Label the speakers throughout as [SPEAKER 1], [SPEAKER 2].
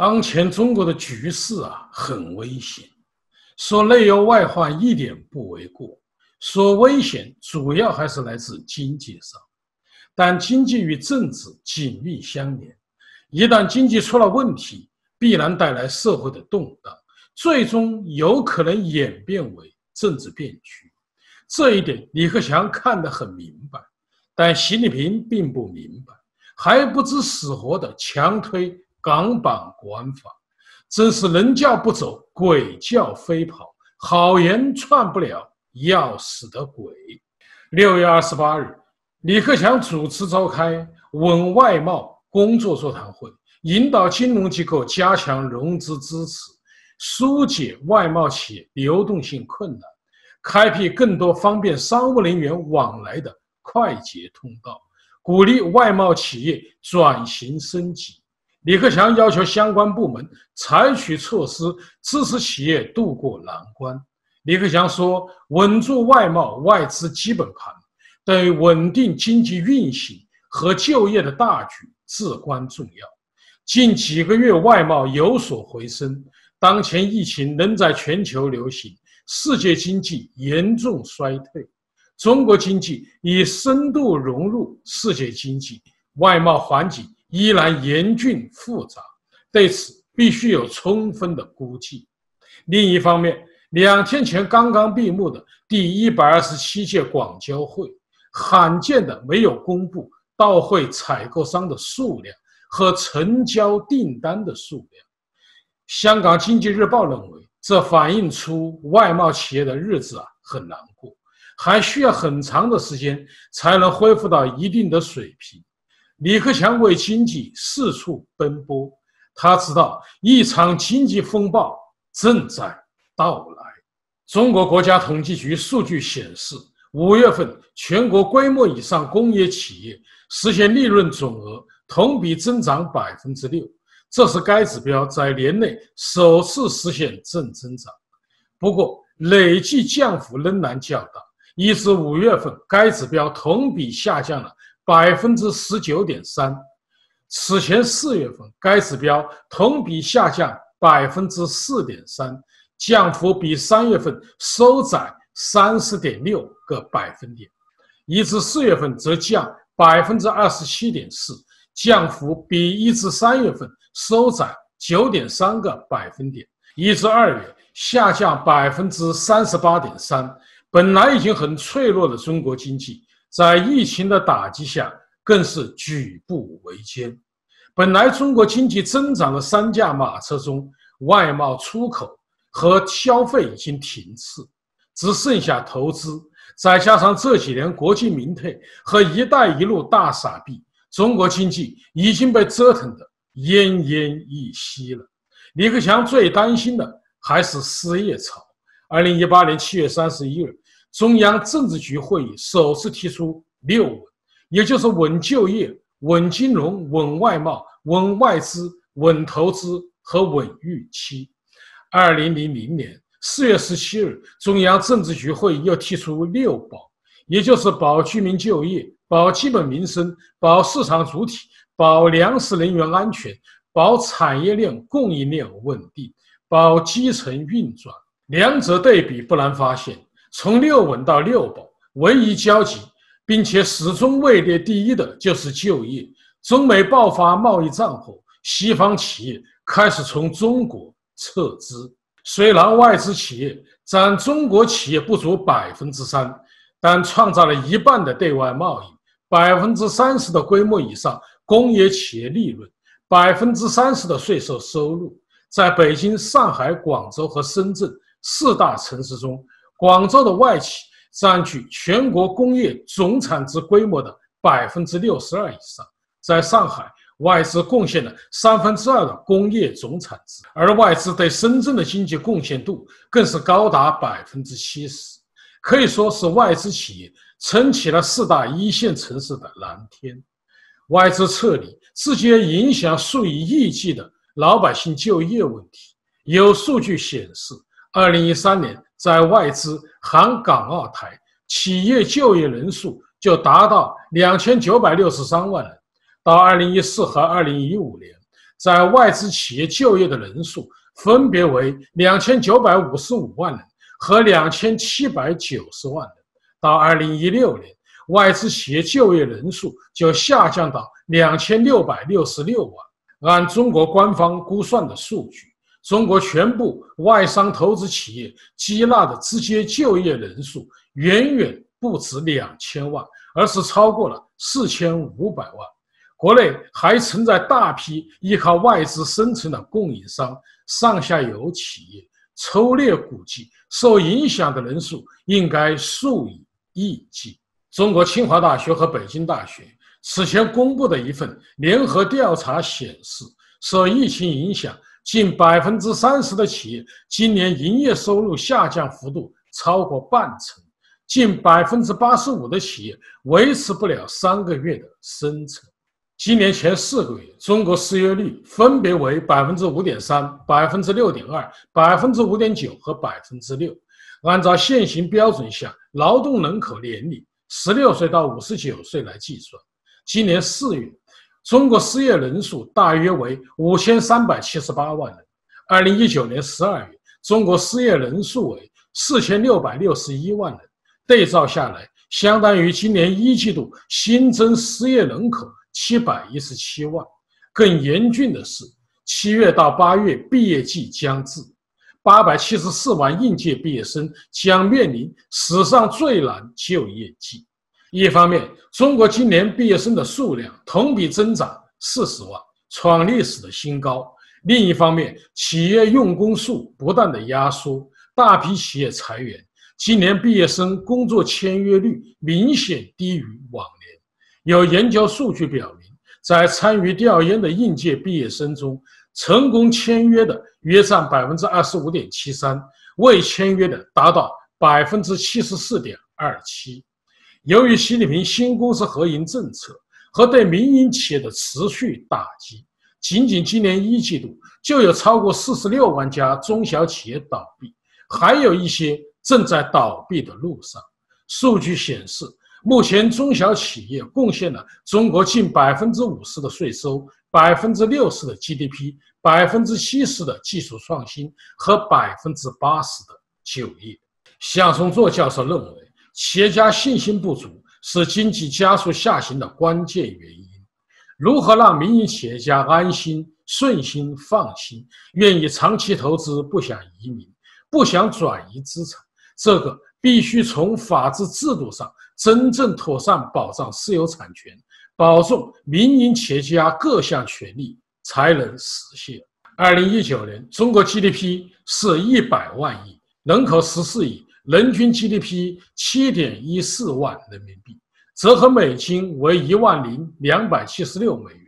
[SPEAKER 1] 当前中国的局势啊，很危险。说内忧外患一点不为过。说危险主要还是来自经济上，但经济与政治紧密相连。一旦经济出了问题，必然带来社会的动荡，最终有可能演变为政治变局。这一点李克强看得很明白，但习近平并不明白，还不知死活的强推。港版国安法，真是人叫不走，鬼叫飞跑，好言串不了，要死的鬼。六月二十八日，李克强主持召开稳外贸工作座谈会，引导金融机构加强融资支持，疏解外贸企业流动性困难，开辟更多方便商务人员往来的快捷通道，鼓励外贸企业转型升级。李克强要求相关部门采取措施支持企业渡过难关。李克强说：“稳住外贸外资基本盘，对稳定经济运行和就业的大局至关重要。近几个月外贸有所回升，当前疫情仍在全球流行，世界经济严重衰退，中国经济已深度融入世界经济，外贸环境。”依然严峻复杂，对此必须有充分的估计。另一方面，两天前刚刚闭幕的第一百二十七届广交会，罕见的没有公布到会采购商的数量和成交订单的数量。香港经济日报认为，这反映出外贸企业的日子啊很难过，还需要很长的时间才能恢复到一定的水平。李克强为经济四处奔波，他知道一场经济风暴正在到来。中国国家统计局数据显示，五月份全国规模以上工业企业实现利润总额同比增长百分之六，这是该指标在年内首次实现正增长。不过，累计降幅仍然较大，一至五月份该指标同比下降了。百分之十九点三，此前四月份该指标同比下降百分之四点三，降幅比三月份收窄三十点六个百分点，一至四月份则降百分之二十七点四，降幅比一至三月份收窄九点三个百分点，一至二月下降百分之三十八点三。本来已经很脆弱的中国经济。在疫情的打击下，更是举步维艰。本来中国经济增长的三驾马车中，外贸、出口和消费已经停滞，只剩下投资。再加上这几年国进民退和“一带一路”大傻逼，中国经济已经被折腾得奄奄一息了。李克强最担心的还是失业潮。二零一八年七月三十一日。中央政治局会议首次提出“六稳”，也就是稳就业、稳金融、稳外贸、稳外资、稳投资和稳预期。二零零零年四月十七日，中央政治局会议又提出“六保”，也就是保居民就业、保基本民生、保市场主体、保粮食能源安全、保产业链供应链稳定、保基层运转。两者对比，不难发现。从六稳到六保，唯一交集，并且始终位列第一的就是就业。中美爆发贸易战后，西方企业开始从中国撤资。虽然外资企业占中国企业不足百分之三，但创造了一半的对外贸易，百分之三十的规模以上工业企业利润，百分之三十的税收收入。在北京、上海、广州和深圳四大城市中。广州的外企占据全国工业总产值规模的百分之六十二以上，在上海，外资贡献了三分之二的工业总产值，而外资对深圳的经济贡献度更是高达百分之七十，可以说是外资企业撑起了四大一线城市的蓝天。外资撤离直接影响数以亿计的老百姓就业问题。有数据显示，二零一三年。在外资含港澳台企业就业人数就达到两千九百六十三万人，到二零一四和二零一五年，在外资企业就业的人数分别为两千九百五十五万人和两千七百九十万人。到二零一六年，外资企业就业人数就下降到两千六百六十六万。按中国官方估算的数据，中国全部外商投资企业接纳的直接就业人数远远不止两千万，而是超过了四千五百万。国内还存在大批依靠外资生存的供应商、上下游企业，粗略估计，受影响的人数应该数以亿计。中国清华大学和北京大学。此前公布的一份联合调查显示，受疫情影响，近百分之三十的企业今年营业收入下降幅度超过半成，近百分之八十五的企业维持不了三个月的生存。今年前四个月，中国失业率分别为百分之五点三、百分之六点二、百分之五点九和百分之六。按照现行标准下劳动人口年龄（十六岁到五十九岁）来计算。今年四月，中国失业人数大约为五千三百七十八万人。二零一九年十二月，中国失业人数为四千六百六十一万人。对照下来，相当于今年一季度新增失业人口七百一十七万。更严峻的是，七月到八月毕业季将至，八百七十四万应届毕业生将面临史上最难就业季。一方面，中国今年毕业生的数量同比增长四十万，创历史的新高；另一方面，企业用工数不断的压缩，大批企业裁员，今年毕业生工作签约率明显低于往年。有研究数据表明，在参与调研的应届毕业生中，成功签约的约占百分之二十五点七三，未签约的达到百分之七十四点二七。由于习近平新公司合营政策和对民营企业的持续打击，仅仅今年一季度就有超过四十六万家中小企业倒闭，还有一些正在倒闭的路上。数据显示，目前中小企业贡献了中国近百分之五十的税收、百分之六十的 GDP、百分之七十的技术创新和百分之八十的就业。向松作教授认为。企业家信心不足是经济加速下行的关键原因。如何让民营企业家安心、顺心、放心，愿意长期投资，不想移民，不想转移资产？这个必须从法治制度上真正妥善保障私有产权，保重民营企业家各项权利，才能实现。二零一九年，中国 GDP 是一百万亿，人口十四亿。人均 GDP 七点一四万人民币，折合美金为一万零两百七十六美元。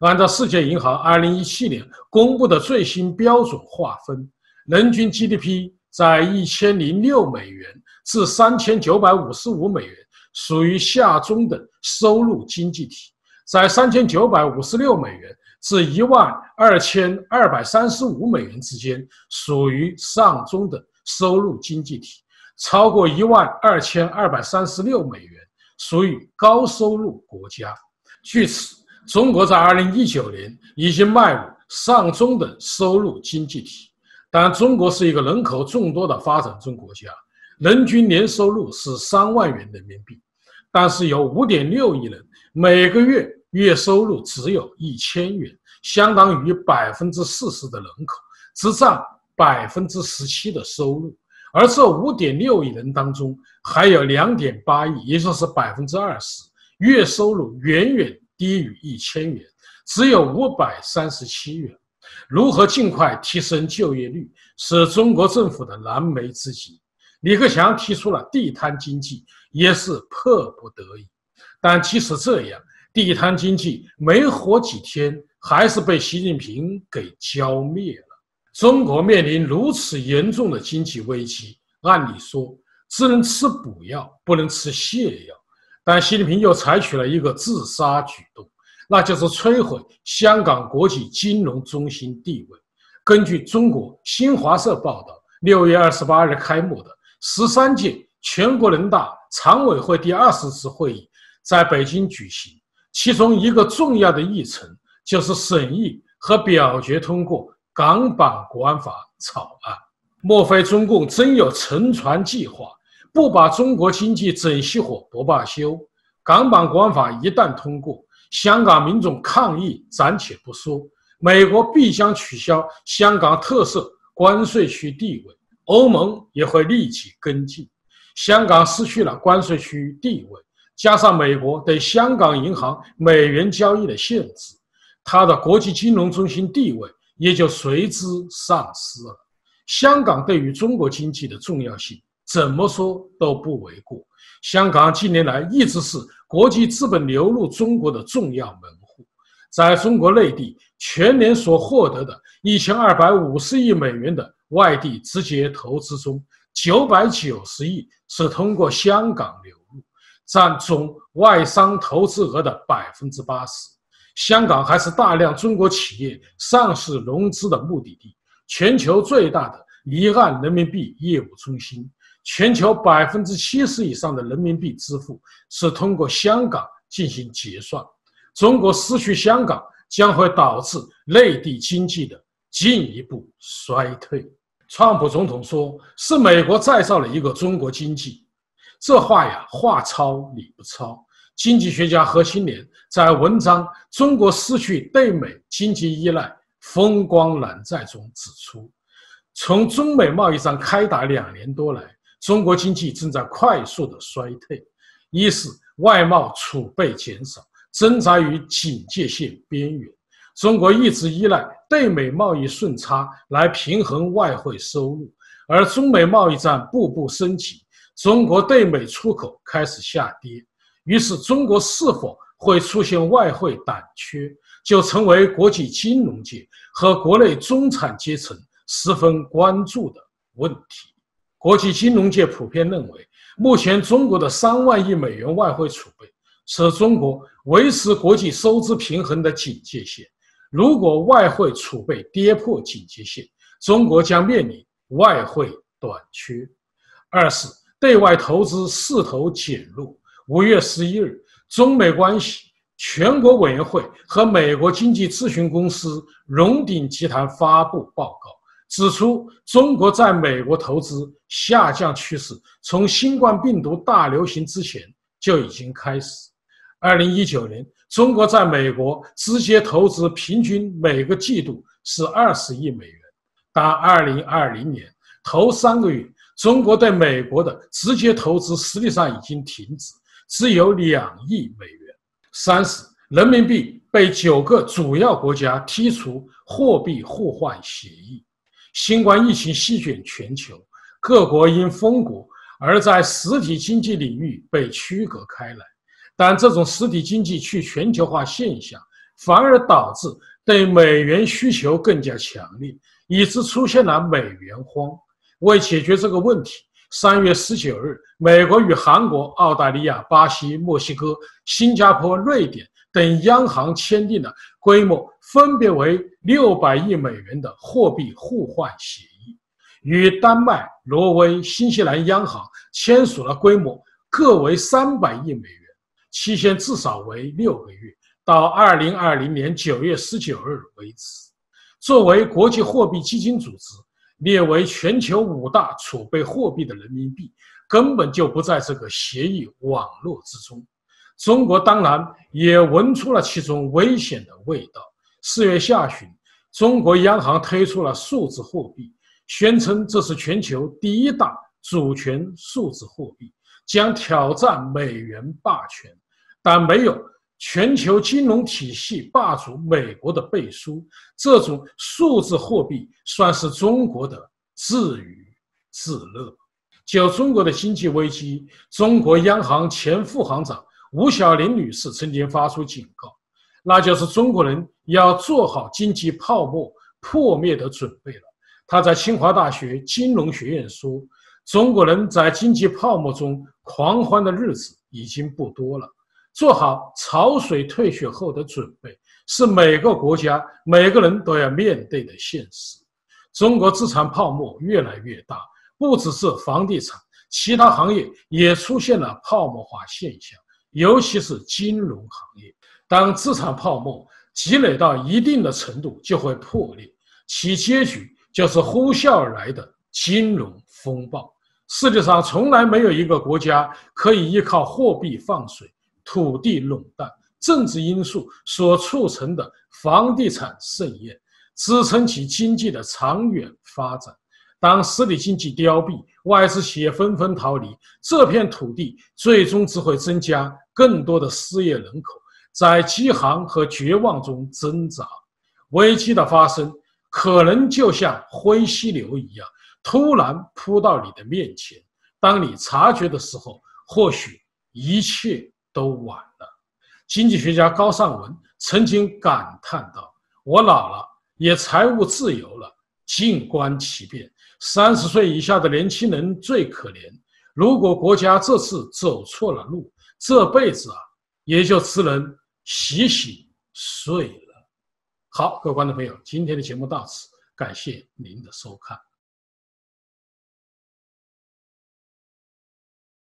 [SPEAKER 1] 按照世界银行二零一七年公布的最新标准划分，人均 GDP 在一千零六美元至三千九百五十五美元，属于下中等收入经济体；在三千九百五十六美元至一万二千二百三十五美元之间，属于上中等。收入经济体超过一万二千二百三十六美元，属于高收入国家。据此，中国在二零一九年已经迈入上中等收入经济体。但中国是一个人口众多的发展中国家，人均年收入是三万元人民币，但是有五点六亿人每个月月收入只有一千元，相当于百分之四十的人口，只占。百分之十七的收入，而这五点六亿人当中，还有两点八亿，也就是百分之二十，月收入远远低于一千元，只有五百三十七元。如何尽快提升就业率，是中国政府的燃眉之急。李克强提出了地摊经济，也是迫不得已。但即使这样，地摊经济没活几天，还是被习近平给浇灭了。中国面临如此严重的经济危机，按理说只能吃补药，不能吃泻药。但习近平又采取了一个自杀举动，那就是摧毁香港国际金融中心地位。根据中国新华社报道，六月二十八日开幕的十三届全国人大常委会第二十次会议在北京举行，其中一个重要的议程就是审议。和表决通过港版国安法草案。莫非中共真有沉船计划，不把中国经济整熄火不罢休？港版国安法一旦通过，香港民众抗议暂且不说，美国必将取消香港特色关税区地位，欧盟也会立即跟进。香港失去了关税区地位，加上美国对香港银行美元交易的限制，它的国际金融中心地位也就随之丧失了。香港对于中国经济的重要性，怎么说都不为过。香港近年来一直是国际资本流入中国的重要门户，在中国内地全年所获得的一千二百五十亿美元的外地直接投资中，九百九十亿是通过香港流入，占总外商投资额的百分之八十。香港还是大量中国企业上市融资的目的地。全球最大的离岸人民币业务中心，全球百分之七十以上的人民币支付是通过香港进行结算。中国失去香港，将会导致内地经济的进一步衰退。川普总统说：“是美国再造了一个中国经济。”这话呀，话糙理不糙。经济学家何新莲在文章《中国失去对美经济依赖》。风光难再中指出，从中美贸易战开打两年多来，中国经济正在快速的衰退。一是外贸储备减少，挣扎于警戒线边缘。中国一直依赖对美贸易顺差来平衡外汇收入，而中美贸易战步步升级，中国对美出口开始下跌。于是，中国是否会出现外汇短缺？就成为国际金融界和国内中产阶层十分关注的问题。国际金融界普遍认为，目前中国的三万亿美元外汇储备是中国维持国际收支平衡的警戒线。如果外汇储备跌破警戒线，中国将面临外汇短缺。二是对外投资势头减弱。五月十一日，中美关系。全国委员会和美国经济咨询公司荣鼎集团发布报告，指出中国在美国投资下降趋势从新冠病毒大流行之前就已经开始。二零一九年，中国在美国直接投资平均每个季度是二十亿美元，但二零二零年头三个月，中国对美国的直接投资实际上已经停止，只有两亿美元。三是人民币被九个主要国家剔除货币互换协议，新冠疫情席卷全球，各国因封国而在实体经济领域被区隔开来。但这种实体经济去全球化现象，反而导致对美元需求更加强烈，以致出现了美元荒。为解决这个问题。三月十九日，美国与韩国、澳大利亚、巴西、墨西哥、新加坡、瑞典等央行签订了规模分别为六百亿美元的货币互换协议，与丹麦、挪威、新西兰央行签署了规模各为三百亿美元，期限至少为六个月，到二零二零年九月十九日为止。作为国际货币基金组织。列为全球五大储备货币的人民币根本就不在这个协议网络之中。中国当然也闻出了其中危险的味道。四月下旬，中国央行推出了数字货币，宣称这是全球第一大主权数字货币，将挑战美元霸权，但没有。全球金融体系霸主美国的背书，这种数字货币算是中国的自娱自乐。就中国的经济危机，中国央行前副行长吴晓玲女士曾经发出警告，那就是中国人要做好经济泡沫破灭的准备了。她在清华大学金融学院说：“中国人在经济泡沫中狂欢的日子已经不多了。”做好潮水退去后的准备，是每个国家每个人都要面对的现实。中国资产泡沫越来越大，不只是房地产，其他行业也出现了泡沫化现象，尤其是金融行业。当资产泡沫积累到一定的程度就会破裂，其结局就是呼啸而来的金融风暴。世界上从来没有一个国家可以依靠货币放水、土地垄断、政治因素所促成的房地产盛宴支撑起经济的长远发展。当实体经济凋敝，外资企业纷纷逃离，这片土地最终只会增加更多的失业人口，在饥寒和绝望中挣扎。危机的发生可能就像灰犀牛一样。突然扑到你的面前，当你察觉的时候，或许一切都晚了。经济学家高尚文曾经感叹道：“我老了，也财务自由了，静观其变。三十岁以下的年轻人最可怜。如果国家这次走错了路，这辈子啊，也就只能洗洗睡了。”好，各位观众朋友，今天的节目到此，感谢您的收看。